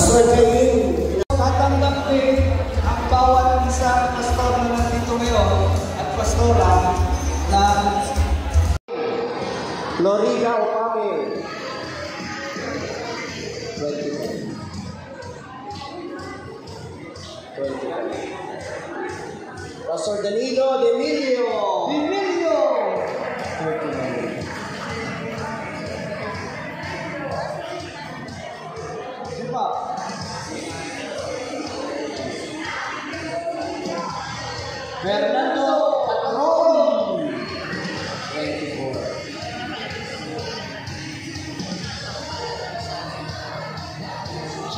Pastor Cain. Tatanggap din ang bawat isa pastor na nandito ngayon at pastora na Florida Opame. Pastor Danilo Demilio.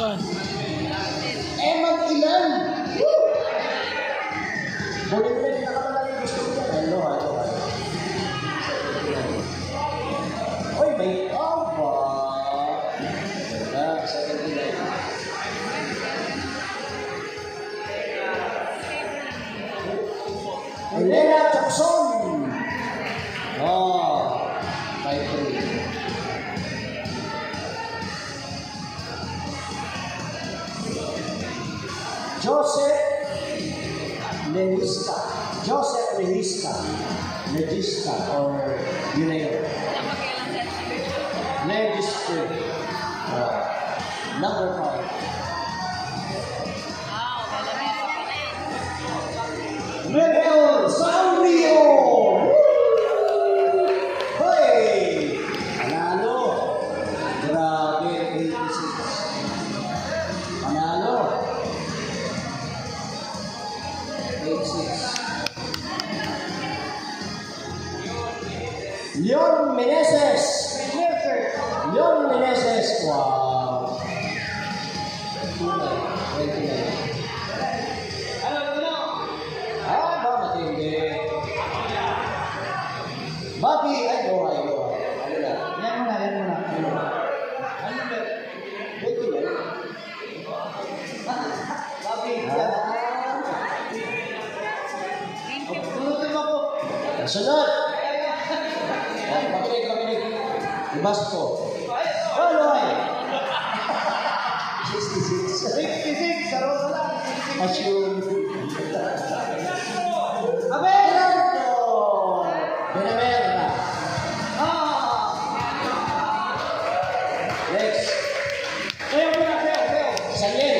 Saan? Eman Ilan. Bulit na yung gusto ko. Hello, hello. Oy, may aba. Wala, Jackson. Oh, Joseph Lehista. Joseph Lehista. Legista or you name it. Legislature. Uh, number five. Leon Meneses! Leon Meneses! Wow! 29. Ah, ba matindi. Bobby, ay, go, ay, go. Ano na? Yan yan. Ano na? Wait, wait. Bobby, Ah. yan. Tunutin mo ako. Sunod! It must fall. Oh, no, I. 66. 66, Sarosala. Ashun. Abelardo. Benaverda. Ah. Next. Feo, feo, feo. Salier.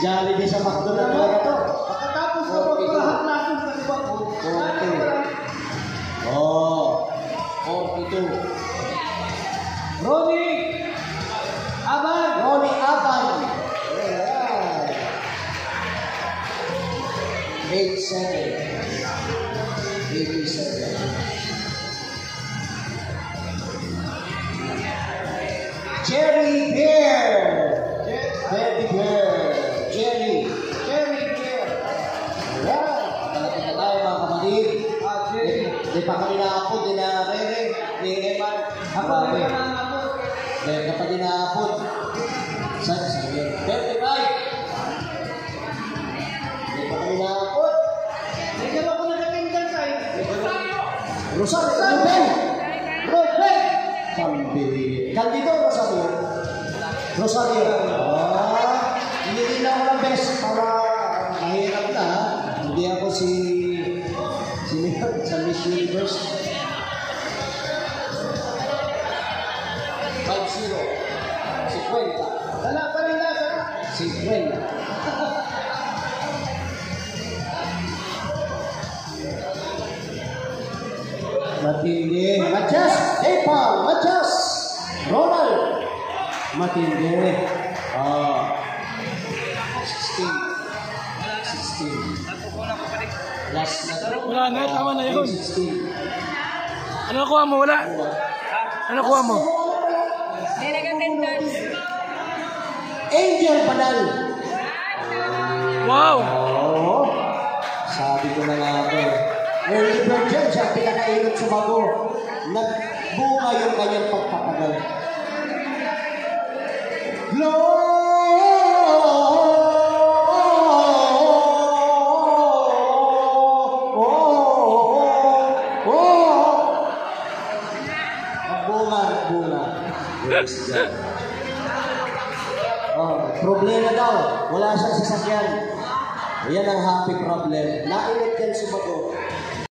Jollibee sa McDo na talaga to. Pagkatapos na po, lahat natin sa iba po. Okay. Oh. 42. Ronnie! Aban! Ronnie Aban. Ayan. 87. 87. Jerry Bear. Di pa kami naapod, di na Rere, ni Eman. Ako naman ako. Dahil kapag di naapod, sa sa yun. 35! Di pa kami naapod. Hindi ba ako nag-attendance sa'yo? Rosario, Ruben! Ruben! Pambili. Candido, Rosario. Rosario. Ah, hindi din ako ng best para mahirap na. ha? Hindi ako si sa Miss Universe. 5-0. 50. Dala pa rin lang, dala. 50. Matindi. Matias. Epal. Matias. Ronald. Matindi. Ah. 16. 16. Last na to. Wala na, tama na yun. 16. Ano nakuha mo? Wala. Ano nakuha mo? Angel Banal. Wow! Oo. Sabi ko na nga ako. Early bird dyan siya, pinakainot sumago. Nagbunga yung kanyang pagpapagay. Yes, God. Oh, problema daw. Wala siyang sasakyan. Yan ang happy problem. Nainit yan sumagot.